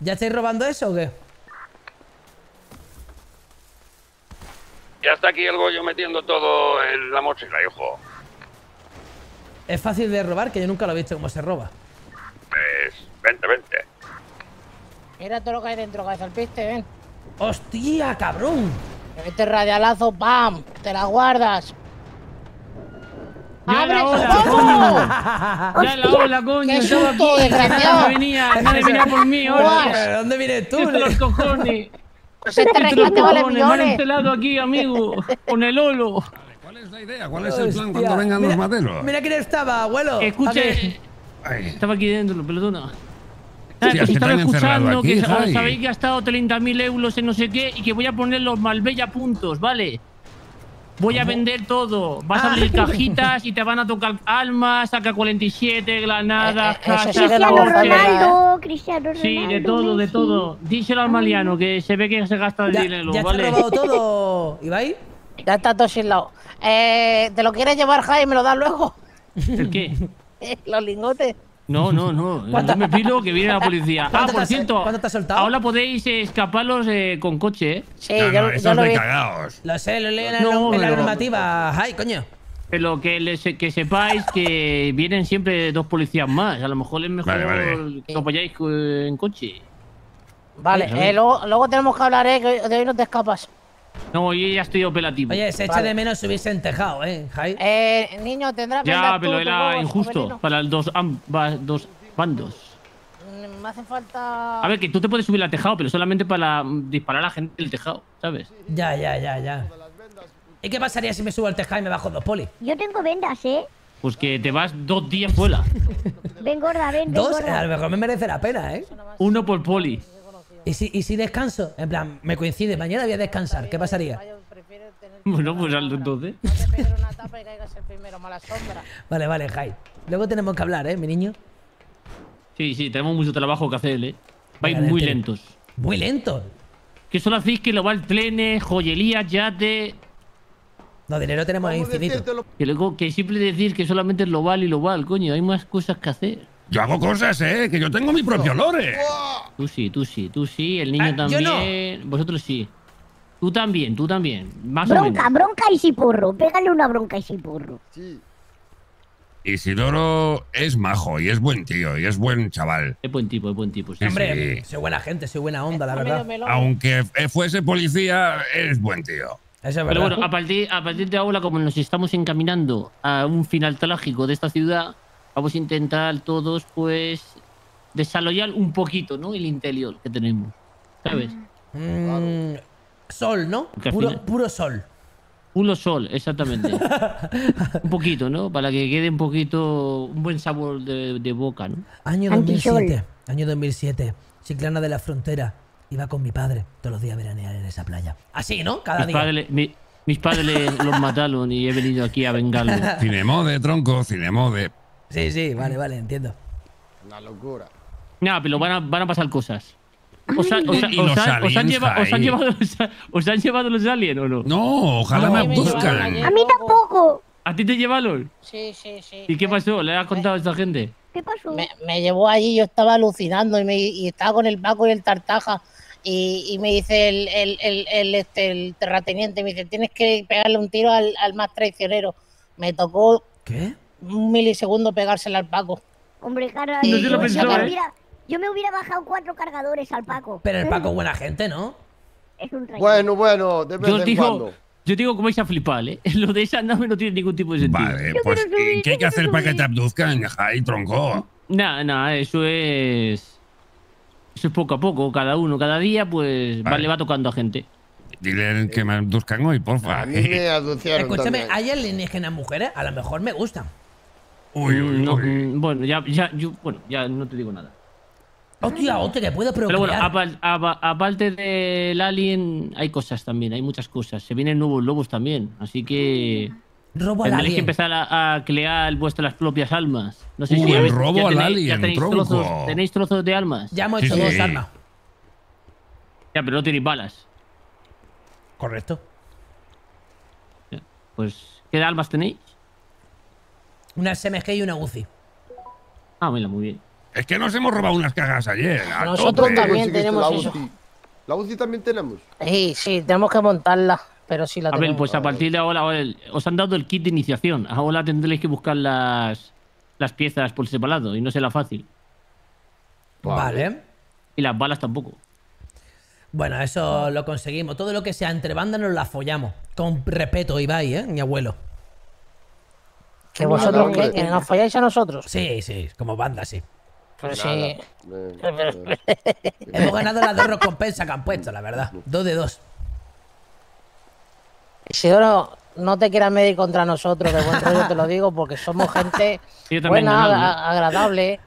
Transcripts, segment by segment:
¿Ya estáis robando eso o qué? Ya está aquí el Goyo metiendo todo en la mochila, hijo. Es fácil de robar, que yo nunca lo he visto cómo se roba. Pues, vente, vente. Mira todo lo que hay dentro, cabeza al piste, ven. ¡Hostia, cabrón! Este radialazo, ¡pam! Te la guardas. Ya ¡Abre! la hora, ¡Oh! Ya la ola, coño. ¡Qué estaba susto, aquí. desgraciado! Nadie venía, nadie venía por mí ahora. ¿Pero dónde vienes tú? Esto los cojones. Pues este Esto los rescate vale cojones. Me han millones. encelado aquí, amigo. Con el olo. ¿Cuál es la idea? ¿Cuál es el plan cuando vengan los maderos? Mira quién estaba, abuelo. Escuche. Estaba aquí dentro, pelotona. Hostia, te Pues estaba escuchando aquí, que os Jai. habéis gastado 30.000 euros en no sé qué y que voy a poner los Malbella puntos, ¿vale? Voy a vender todo. Vas a Ah. abrir cajitas y te van a tocar almas, AK-47, granadas, Eh, eh, casas, Cristiano Ronaldo, Cristiano Ronaldo. Sí, de todo, de todo. Díselo al Maliano que se ve que se gasta el ¿Ya, dinero, ya ¿vale? has robado todo, Ibai? Ya está todo sin lado. Eh, ¿Te lo quieres llevar, Jaime? ¿Me lo das luego? ¿El qué? Los lingotes. No, no, no. No me pilo que viene la policía. Ah, ¿Cuánto te por cierto. cuánto te has soltado? Ahora podéis escaparlos eh, con coche, ¿eh? Sí, no, yo, no, esos lo cagaos. Lo sé, lo leo en la, No, en la pero- normativa. ¡Ay, coño! Pero que, les- que sepáis que vienen siempre dos policías más. A lo mejor es mejor Vale, vale. que os vayáis eh, en coche. Vale, eh, luego, luego tenemos que hablar, ¿eh? Que de hoy no te escapas. No, yo ya estoy operativo. Oye, se echa Vale. de menos subirse en tejado, ¿eh, Jai? Eh, niño, tendrás que ya, pero tú, era injusto para los dos, bandos. Mm, Me hace falta. A ver, que tú te puedes subir al tejado, pero solamente para disparar a la gente del tejado, ¿sabes? Ya, ya, ya, ya. ¿Y qué pasaría si me subo al tejado y me bajo dos polis? Yo tengo vendas, ¿eh? Pues que te vas dos días fuera. Ven gorda, ven, ven Dos, gorda. a lo mejor me merece la pena, ¿eh? Uno por poli. ¿Y si, ¿Y si descanso? En plan, me coincide, mañana voy a descansar. ¿Qué pasaría? Bueno, pues hazlo entonces. No te pegues una tapa y caigas el primero, mala sombra. Vale, vale, Jai. Luego tenemos que hablar, ¿eh, mi niño? Sí, sí, tenemos mucho trabajo que hacer, ¿eh? Vais muy lentos. Muy lento. Que solo hacéis que lo va el trenes, joyerías, yate. No, dinero tenemos infinito. Que luego, que siempre decir que solamente es lo val y lo val, coño. Hay más cosas que hacer. Yo hago cosas, ¿eh? Que yo tengo mi propio lore. Tú sí, tú sí, tú sí, el niño Ah, yo no. también. Vosotros sí. Tú también, tú también. Más o Bronca, menos. bronca y si porro. Pégale una bronca y si porro. Isidoro es majo y es buen tío y es buen chaval. Es buen tipo, es buen tipo. sí. Hombre, sí. soy buena gente, soy buena onda, la verdad. Aunque fuese policía, es buen tío. Eso es Pero bueno, a partir, a partir de ahora, como nos estamos encaminando a un final trágico de esta ciudad, vamos a intentar todos, pues, desarrollar un poquito, ¿no? El interior que tenemos. ¿Sabes? Mm, sol, ¿no? Puro, final- puro sol. Puro sol, exactamente. un poquito, ¿no? Para que quede un poquito, un buen sabor de, de boca, ¿no? Año Antisol. 2007. Año 2007. Chiclana de la Frontera. Iba con mi padre todos los días a veranear en esa playa. Así, ¿no? Cada Mis día. padres, mi- mis padres los mataron y he venido aquí a vengarlos. Cinemode, tronco, cinemode. Sí, sí, vale, vale, entiendo. Nada, pero van a, van a pasar cosas. ¿Os, han- os han- Y os los han- os han aliens, lleva- os han Jai. llevado los, os han llevado los aliens o no? No, ojalá No, me ayer. A mí tampoco. ¿A ti te llevaron? Sí, sí, sí. ¿Y qué pasó? ¿Le has contado a esta gente? ¿Qué pasó? Me, me llevó allí, yo estaba alucinando y, me, y estaba con el Paco y el Tartaja. Y, y me dice el, el, el, el, este, el terrateniente, me dice, tienes que pegarle un tiro al, al más traicionero. Me tocó ¿Qué? Un milisegundo pegársela al Paco. Hombre, cara, No yo, se lo yo pensó, me ¿eh? hubiera, yo me hubiera bajado cuatro cargadores al Paco. Pero el Paco es buena gente, ¿no? Es un traidor. Bueno, bueno, de vez Yo en digo, cuando. yo digo que vais a flipar, ¿eh? Lo de esa nave no tiene ningún tipo de sentido. Vale, Yo pues subir, ¿qué hay que hacer para que te abduzcan, Jai, tronco? Nada, nada, eso es. Eso es poco a poco, cada uno, cada día, pues Vale. le va tocando a gente. Dile que me abduzcan hoy, porfa. A mí me Escúchame, también. ¿hay alienígenas mujeres? A lo mejor me gustan. Uy, uy, No, uy. mm, bueno, ya, ya, yo, bueno, ya no te digo nada. Hostia, hostia, que puedo Pero bueno, procrear. apar- apa- aparte del alien, hay cosas también, hay muchas cosas. Se vienen nuevos lobos también, así que Robo al tendréis que alien. empezar a, a crear vuestras propias almas. No sé Uy, si habéis- robo ya al tenéis, ya alien, tenéis trozos, tenéis trozos de almas. Ya hemos Sí, hecho sí. dos armas. Ya, pero no tenéis balas. Correcto. Ya, Pues, ¿qué almas tenéis? Una SMG y una UCI. Ah, mira, muy bien. Es que nos hemos robado unas cajas ayer. Nosotros tope. también. Tenemos la eso. UCI. La UCI también tenemos. Sí, sí, tenemos que montarla, pero sí la A ver, pues a partir de ahora os han dado el kit de iniciación. Ahora tendréis que buscar las, las piezas por separado y no será fácil. Vale. Y las balas tampoco. Bueno, eso lo conseguimos. Todo lo que sea entre bandas nos la follamos. Con respeto, Ibai, ¿eh? Mi abuelo. ¿Que vosotros? ¿Que nos falláis a nosotros? Sí, sí, como banda, sí. Pero Nada. sí. Hemos ganado las dos recompensas que han puesto, la verdad. Dos de dos. Isidoro, no te quieras medir contra nosotros, de buen rollo te lo digo, porque somos gente también buena, agradable,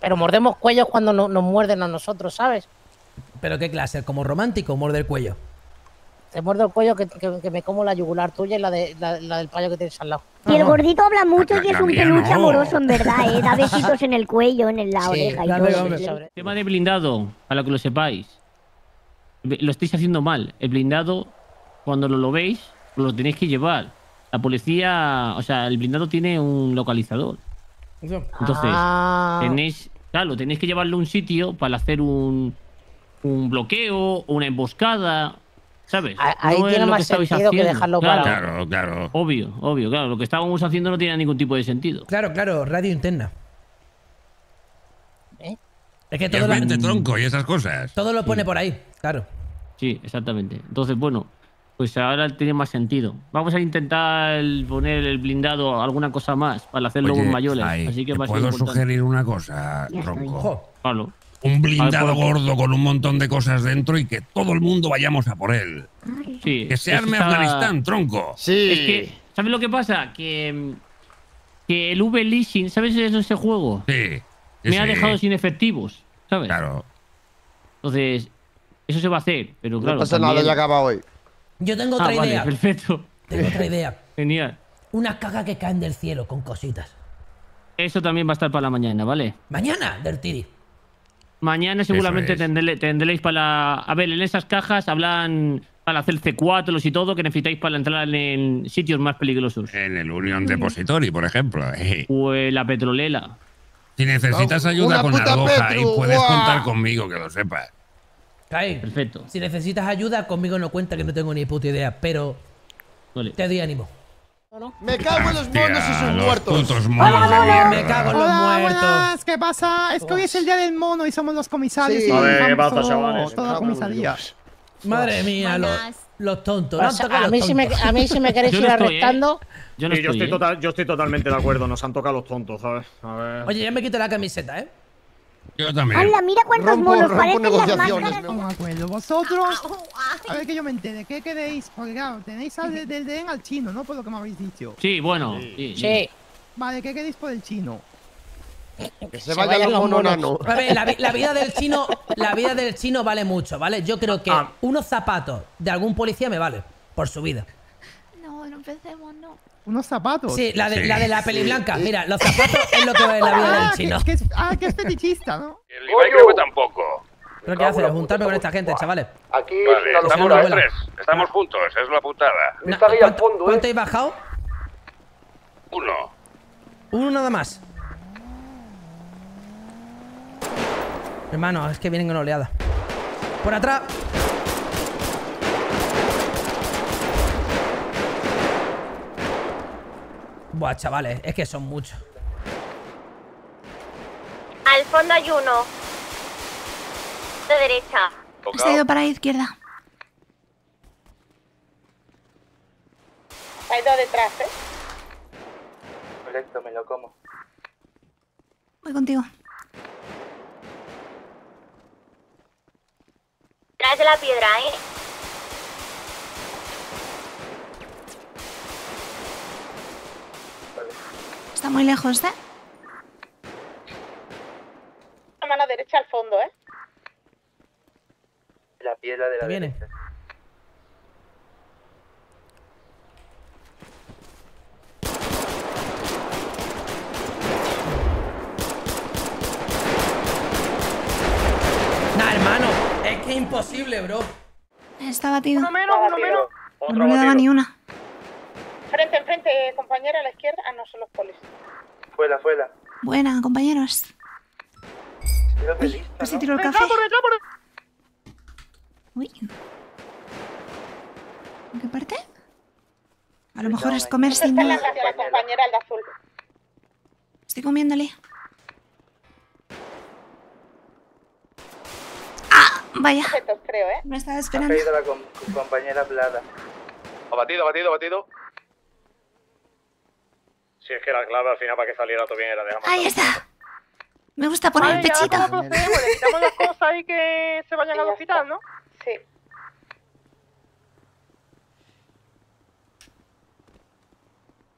pero mordemos cuellos cuando no- nos muerden a nosotros, ¿sabes? Pero qué clase, como romántico, morde el cuello. Te muerdo el cuello que, que- que me como la yugular tuya y la, de, la, la del payo que tienes al lado. Y el gordito habla mucho y es un peluche no. amoroso en verdad, ¿eh? Da besitos en el cuello, en la Sí, oreja y todo. Tema de blindado, para que lo sepáis. Lo estáis haciendo mal. El blindado, cuando lo, lo veis, lo tenéis que llevar. La policía, o sea, el blindado tiene un localizador. Entonces, Ah, tenéis, claro, tenéis que llevarlo a un sitio para hacer un, un bloqueo una emboscada, ¿sabes? ahí No es tiene lo más sentido que haciendo. dejarlo Claro. Claro, claro. Obvio, obvio, claro. Lo que estábamos haciendo no tiene ningún tipo de sentido. Claro, claro, radio interna. ¿Eh? Es que Y todo, el la- 20 tronco y esas cosas. todo lo pone por ahí, claro. Sí, exactamente. Entonces, bueno, pues ahora tiene más sentido. Vamos a intentar poner el blindado alguna cosa más para hacer lobos Oye, mayores. ay, Así que ¿te va a ser puedo importante. sugerir una cosa, tronco. Ojo. Un blindado gordo con un montón de cosas dentro y que todo el mundo vayamos a por él. Sí. Que se arme está- Afganistán, tronco. Sí. Es que, ¿sabes lo que pasa? Que, que el V-Leasing, ¿sabes eso ese juego? Sí. Me ha dejado sin efectivos, ¿sabes? Claro. Entonces, eso se va a hacer, pero claro. no pasa nada, también- ya acaba hoy. Yo tengo Ah, otra vale, idea. perfecto. Tengo otra idea. Genial. Unas cajas que caen del cielo con cositas. Eso también va a estar para la mañana, ¿vale? Mañana, del Tiri. Mañana seguramente es. tendré- tendréis para... A ver, en esas cajas hablan para hacer C4 y todo que necesitáis para entrar en sitios más peligrosos. En el Union Depository, por ejemplo. eh. Pues la petrolera. Si necesitas ayuda Una con ahí Petru, puedes ¡guau! contar conmigo, que lo sepas. Kai, Perfecto. si necesitas ayuda, conmigo no cuenta que no tengo ni puta idea, pero Vale. te doy ánimo. Me cago en los monos y sus los muertos. putos monos de mierda. Me cago en los Hola, muertos. buenas, ¿qué pasa? Es que hoy es el día del mono y somos los comisarios Sí. y A ver, ¿qué pasa, chavales? toda la comisaría. Madre mía, los, los tontos. no a, los mí si me, a mí si me queréis Yo ir no estoy, ¿eh? arrestando, Yo no Sí, yo estoy, estoy, ¿eh? total, yo estoy totalmente de acuerdo. Nos han tocado los tontos, ¿sabes? A ver. Oye, ya me quito la camiseta, ¿eh? Yo también. ¡Hala, mira cuántos Rompo- monos! rompo Parecen las negociaciones, máscaras. No me acuerdo. Vosotros, a ver que yo me entere, ¿qué queréis? Porque claro, tenéis al del del DEN al chino, ¿no? Por lo que me habéis dicho. Sí, bueno. Sí, sí. sí. Vale, ¿qué queréis por el chino? Que se Se monos. nano. A ver, la vida del chino, la vida del chino vale mucho, ¿vale? Yo creo que Ah. unos zapatos de algún policía me vale por su vida. No, no empecemos, no. ¿Unos zapatos? Sí, la de, Sí. la, de la peli blanca. Mira, los zapatos es lo que vale la vida Ah, del chino. que es, ah, que es fetichista, ¿no? El Ibai creo que tampoco. ¿Pero qué haces? Juntarme con esta gente, chavales. Aquí Vale, es estamos los tres. Estamos juntos, es la putada. Na- Está ahí al ¿cuánto, fondo, ¿eh? cuánto habéis bajado? Uno. Uno nada más. Hermano, es que vienen con oleada. Por atrás. Buah, chavales, es que son muchos. Al fondo hay uno. De derecha. Se ha ido para la izquierda. Ha ido detrás, ¿eh? Correcto, me lo como. Voy contigo. Tras de la piedra, ¿eh? Está muy lejos, ¿eh? La mano derecha al fondo, ¿eh? La piedra de Te vienen. Nah, hermano, es que es imposible, bro. Está batido. menos, uno menos. No le daba ni una. Frente, enfrente, compañera a la izquierda. Ah, no, son los polis. Fuera, fuera. Buena, compañeros. Uy, pues si tiro el café. Uy. ¿En qué parte? A lo mejor es comer sin duda. la compañera el de azul. Estoy comiéndole. ¡Ah! Vaya, creo, ¿eh? me estaba esperando. la compañera Plata. Abatido, abatido, abatido. Si es que la clave al final para que saliera todo bien era dejar Ahí está. Me gusta poner el pechito. Le quitamos las cosas y que se vayan al hospital, ¿no? Sí.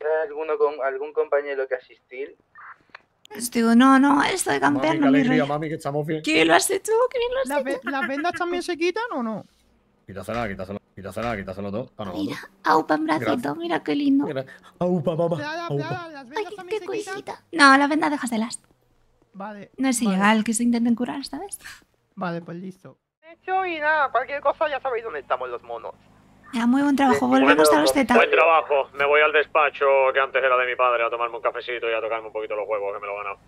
¿Hay alguno con algún compañero que asistir? Pues digo, no, no, esto de campear no me rollo. mami, que estamos bien. ¿Qué lo has hecho? ¿Qué bien lo has ve- ¿Las vendas también se quitan o no? Quítasela, quítasela, quítasela, quítaselo todo. Para Mira, aupa en bracito, mira qué lindo. Aupa, mamá. ¿las Ay, vendas qué quitan? cosita. No, la venda déjaselas. Vale. No es vale. ilegal que se intenten curar esta vez. Vale, pues listo. Hecho y nada, cualquier cosa ya sabéis dónde estamos los monos. Ya, muy buen trabajo. Volvemos a los Z. Buen trabajo. Me voy al despacho que antes era de mi padre a tomarme un cafecito y a tocarme un poquito los huevos que me lo he ganado.